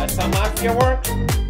That's how mafia works.